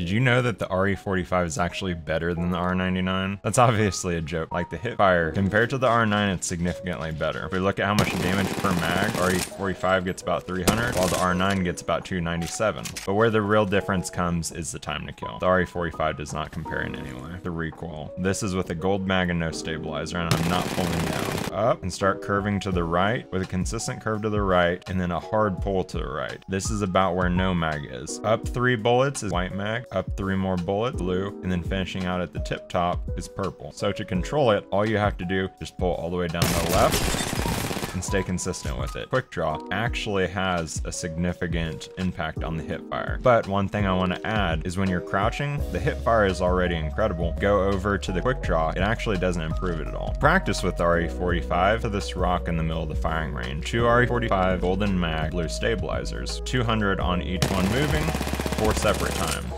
Did you know that the RE45 is actually better than the R99? That's obviously a joke. Like the hipfire, compared to the R9, it's significantly better. If we look at how much damage per mag, RE45 gets about 300, while the R9 gets about 297. But where the real difference comes is the time to kill. The RE45 does not compare in any way. The recoil. This is with a gold mag and no stabilizer, and I'm not pulling down. Up and start curving to the right with a consistent curve to the right, and then a hard pull to the right. This is about where no mag is. Up three bullets is white mag, up three more bullets, blue, and then finishing out at the tip top is purple. So to control it, all you have to do is pull all the way down to the left and stay consistent with it. Quick draw actually has a significant impact on the hip fire. But one thing I want to add is when you're crouching, the hip fire is already incredible. Go over to the quick draw, it actually doesn't improve it at all. Practice with RE45 to this rock in the middle of the firing range. Two RE45 golden mag blue stabilizers, 200 on each one moving, four separate times.